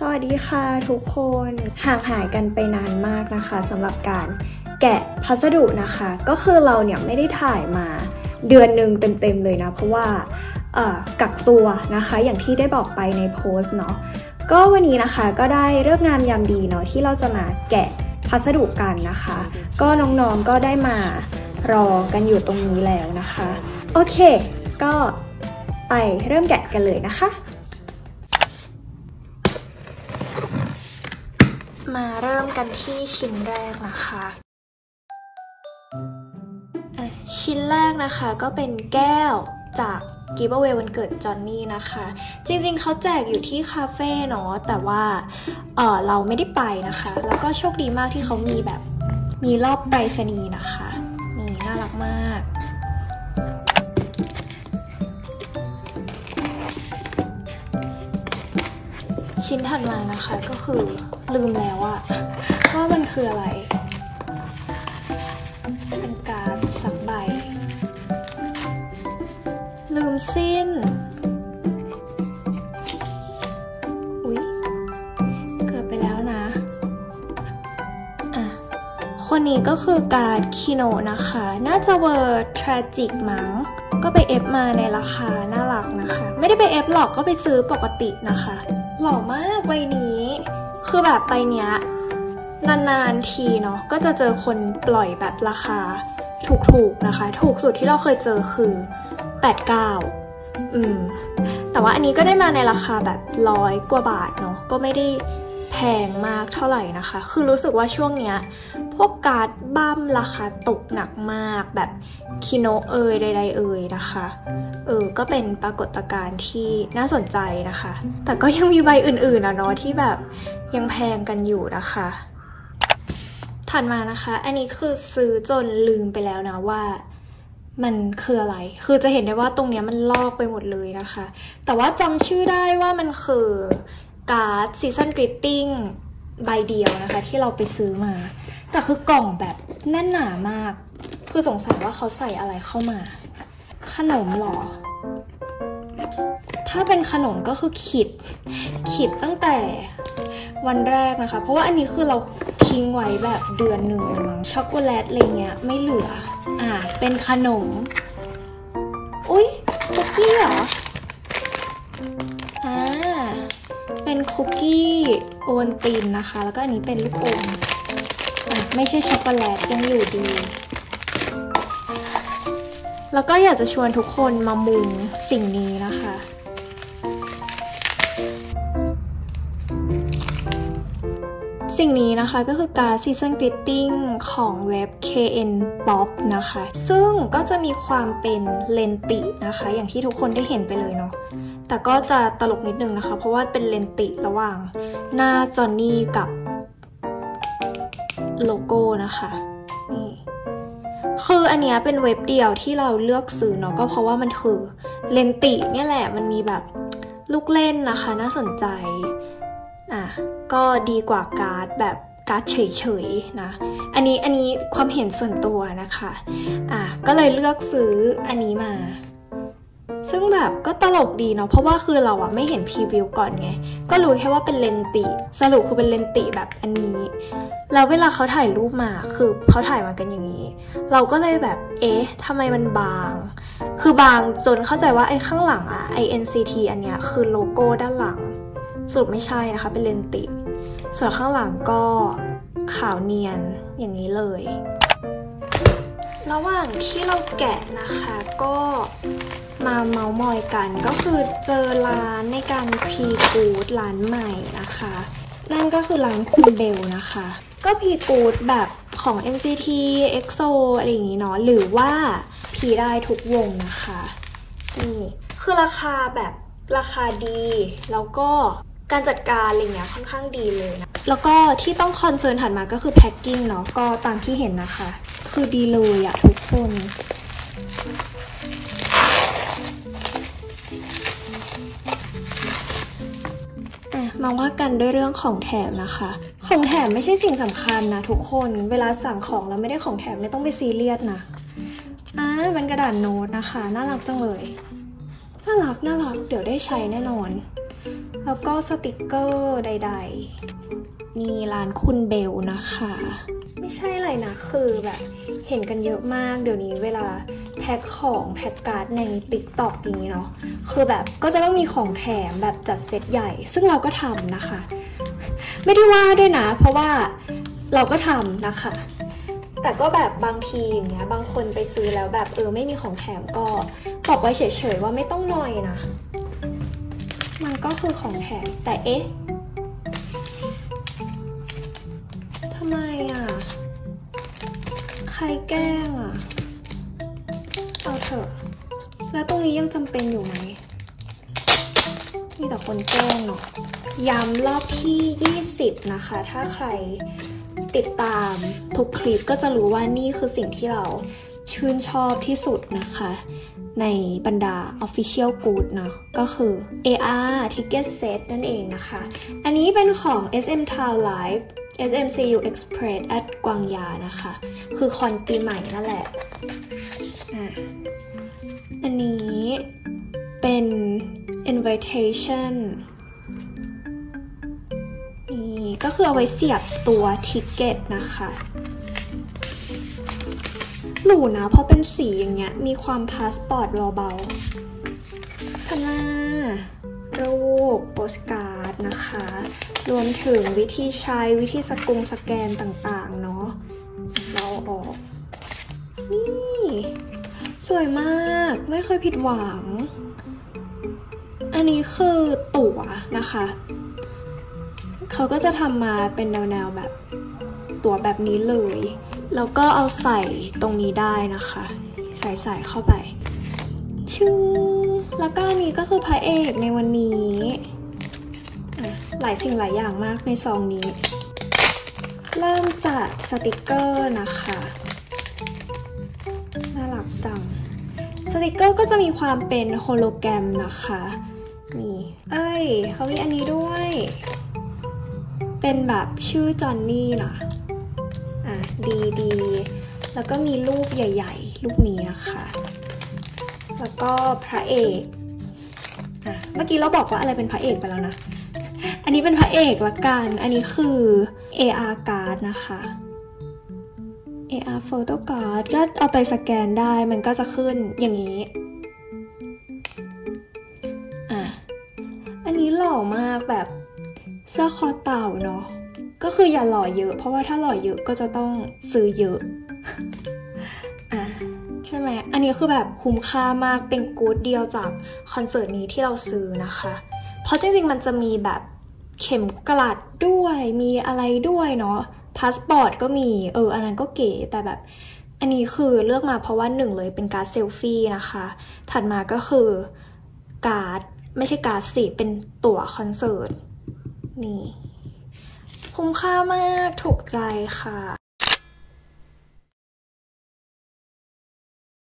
สวัสดีค่ะทุกคนห่างหายกันไปนานมากนะคะสำหรับการแกะพัสดุนะคะ ก็คือเราเนี่ยไม่ได้ถ่ายมาเดือนหนึ่งเต็มๆเลยนะ เพราะว่ากักตัวนะคะอย่างที่ได้บอกไปในโพสต์เนาะก็วันนี้นะคะก็ได้เริ่มงามยามดีเนาะที่เราจะมาแกะพัสดุกันนะคะ ก็น้องๆก็ได้มารอกันอยู่ตรงนี้แล้วนะคะ โอเค ก็ไปเริ่มแกะกันเลยนะคะ มาเริ่มกันที่ชิ้นแรกนะคะชิ้นแรกนะคะก็เป็นแก้วจากกิฟต์เววันเกิดจอนนี่นะคะ จริงๆเขาแจกอยู่ที่คาเฟ่เนาะแต่ว่าเออเราไม่ได้ไปนะคะ แล้วก็โชคดีมากที่เขามีแบบมีรอบไปรษณีย์นะคะ นี่น่ารักมาก ชิ้นถัดมานะคะก็คือลืมแล้วอะว่ามันคืออะไร เป็นการสักใบ ลืมสิ้นอุ๊ยเกิดไปแล้วนะอะคนนี้ก็คือการคิโนนะคะ น่าจะเวอร์ทราจิกมั้งก็ไปเอฟมาในราคาน่ารักนะคะ ไม่ได้ไปเอฟหรอกก็ไปซื้อปกตินะคะ หล่อมากใบนี้ คือแบบใบเนี้ยนานๆทีเนาะก็จะเจอคนปล่อยแบบราคาถูกๆนะคะ ถูกสุดที่เราเคยเจอคือ89อืมแต่ว่าอันนี้ก็ได้มาในราคาแบบร้อยกว่าบาทเนาะก็ไม่ได้ แพงมากเท่าไหร่นะคะ คือรู้สึกว่าช่วงเนี้ยพวกการ์ดบั้มราคาตกหนักมากแบบคิโนเอยใดๆเอยนะคะ เออ ก็เป็นปรากฏการณ์ที่น่าสนใจนะคะ แต่ก็ยังมีใบอื่นๆนะเนาะที่แบบยังแพงกันอยู่นะคะ ถัดมานะคะ อันนี้คือซื้อจนลืมไปแล้วนะว่ามันคืออะไร คือจะเห็นได้ว่าตรงเนี้ยมันลอกไปหมดเลยนะคะ แต่ว่าจำชื่อได้ว่ามันคือ การ์ด Season's Greetings ใบเดียวนะคะ ที่เราไปซื้อมา แต่คือกล่องแบบแน่นหนามาก คือสงสัยว่าเขาใส่อะไรเข้ามา ขนมหรอ ถ้าเป็นขนมก็คือขิตขิตตั้งแต่วันแรกนะคะ เพราะว่าอันนี้คือเราทิ้งไว้แบบเดือนหนึ่งมั้งช็อกโกแลตอะไรเงี้ยไม่เหลือ อ่า เป็นขนม อุ๊ยคุกกี้เหรอ อ่า เป็นคุกกี้โอวัลตินนะคะ แล้วก็อันนี้เป็นลูกอมอไม่ใช่ช็อกโกแลตยังอยู่ดี แล้วก็อยากจะชวนทุกคนมามุงสิ่งนี้นะคะ สิ่งนี้นะคะก็คือการ Season Greeting ของเว็บ KN Pop นะคะ ซึ่งก็จะมีความเป็นเลนตินะคะ อย่างที่ทุกคนได้เห็นไปเลยเนาะ แต่ก็จะตลกนิดนึงนะคะ เพราะว่าเป็นเลนติระหว่างหน้าจอนนี่กับโลโก้นะคะนี่คืออันเนี้ยเป็นเว็บเดียวที่เราเลือกซื้อเนาะก็เพราะว่ามันคือเลนติเนี่ยแหละมันมีแบบลูกเล่นนะคะ น่าสนใจอะก็ดีกว่าการ์ดแบบการ์ดเฉยๆนะอันนี้อันนี้ความเห็นส่วนตัวนะคะอะก็เลยเลือกซื้ออันนี้มา ซึ่งแบบก็ตลกดีเนาะเพราะว่าคือเราอะไม่เห็น preview ก่อนไง ก็รู้แค่ว่าเป็น lenti สรุปคือเป็น lenti แบบอันนี้ แล้วเวลาเขาถ่ายรูปมาคือเขาถ่ายมากันอย่างนี้ เราก็เลยแบบเอ๊ะทำไมมันบาง คือบางจนเข้าใจว่าไอ้ข้างหลังอะไอ NCT อันเนี้ยคือโลโก้ด้านหลังสรุปไม่ใช่นะคะ เป็นเลนติ ส่วนข้างหลังก็ขาวเนียนอย่างนี้เลย ระหว่างที่เราแกะนะคะก็ มาเมาส์มอยกันก็คือเจอร้านในการพรีกูดร้านใหม่นะคะ นั่นก็คือร้านคุณเบลนะคะ ก็พรีกูดแบบของ NCT EXO อะไรอย่างนี้เนาะหรือว่า pre ได้ทุกวงนะคะนี่คือราคาแบบราคาดี แล้วก็การจัดการอะไรเงี้ยค่อนข้างดีเลยนะ แล้วก็ที่ต้อง concern ถัดมาก็คือ packing เนาะก็ตามที่เห็นนะคะ คือดีเลยอะทุกคน อะมาว่ากันด้วยเรื่องของแถมนะคะ ของแถมไม่ใช่สิ่งสำคัญนะทุกคน เวลาสั่งของแล้วไม่ได้ของแถมไม่ต้องไปซีเรียสนะ อ่าเป็นกระดาษโน้ตนะคะ น่ารักจังเลย น่ารักน่ารัก เดี๋ยวได้ใช้แน่นอน แล้วก็สติกเกอร์ใด ๆ มีร้านคุณเบลนะคะ ไม่ใช่อะไรนะ คือแบบ เห็นกันเยอะมากเดี๋ยวนี้เวลาแพ็คของแพ็คการ์ดใน t ิ k t o k อย่างนี้เนาะคือแบบก็จะต้องมีของแถมแบบจัดเซตใหญ่ ซึ่งเราก็ทำนะคะ ไม่ได้ว่าด้วยนะ เพราะว่าเราก็ทำนะคะ แต่ก็แบบบางทีอย่างเงี้ยบางคนไปซื้อแล้วแบบเออไม่มีของแถมก็บอกไว้เฉยๆว่าไม่ต้องหน่อยนะ มันก็คือของแถมแต่เอ๊ะทำไมอะ รแกล้งอะ เอาเถอะ แล้วตรงนี้ยังจำเป็นอยู่ไหม มีแต่คนแกล้งเนาะย้ำรอบที่ 20 นะคะ ถ้าใครติดตามทุกคลิปก็จะรู้ว่านี่คือสิ่งที่เราชื่นชอบที่สุดนะคะ ในบรรดา Official Good เนาะก็คือ AR Ticket Set นั่นเองนะคะ อันนี้เป็นของ SM Town Live SMCU Express at กวางยานะคะ คือคอนปีใหม่นั่นแหละอันนี้เป็น invitation นี่ก็คือเอาไว้เสียบตัว ticket นะคะหนูนะเพราะเป็นสีอย่างเงี้ย มีความพาสปอร์ตเบาๆข้างหน้า รูปโปสการ์ดนะคะ รวมถึงวิธีใช้วิธีสกุงสแกนต่างๆเนาะเราออก นี่ สวยมากไม่เคยผิดหวัง อันนี้คือตั๋วนะคะเขาก็จะทำมาเป็นแนวๆแบบตั๋วแบบนี้เลย แล้วก็เอาใส่ตรงนี้ได้นะคะ ใส่ใส่เข้าไป ชึ้ง แล้วก็อันนี้ก็คือพระเอกในวันนี้หลายสิ่งหลายอย่างมากในซองนี้ เริ่มจากสติกเกอร์นะคะน่ารักจังสติกเกอร์ก็จะมีความเป็นโฮโลแกรมนะคะนี่เอ้ยเขามีอันนี้ด้วย เป็นแบบชื่อจอห์นนี่นะอะดีดีแล้วก็มีรูปใหญ่ ๆ รูปนี้นะคะ แล้วก็พระเอกอะเมื่อกี้เราบอกว่าอะไรเป็นพระเอกไปแล้วนะ อันนี้เป็นพระเอกละกัน อันนี้คือ AR card นะคะ AR photo card ก็เอาไปสแกนได้ มันก็จะขึ้นอย่างนี้ อะ อันนี้หล่อมากแบบเสื้อคอเต่าเนาะ ก็คืออย่าหล่อเยอะ เพราะว่าถ้าหล่อเยอะก็จะต้องซื้อเยอะอะใช่ไหม อันนี้คือแบบคุ้มค่ามากเป็นกู๊ดเดียวจากคอนเสิร์ตนี้ที่เราซื้อนะคะ เพราะจริงๆมันจะมีแบบเข็มกลัดด้วยมีอะไรด้วยเนาะพาสปอร์ตก็มีเอออันนั้นก็เก๋แต่แบบ อันนี้คือเลือกมาเพราะว่าหนึ่งเลยเป็นการ์ดเซลฟี่นะคะ ถัดมาก็คือการ์ดไม่ใช่การ์ดสิเป็นตั๋วคอนเสิร์ตนี่ คุ้มค่ามากถูกใจค่ะ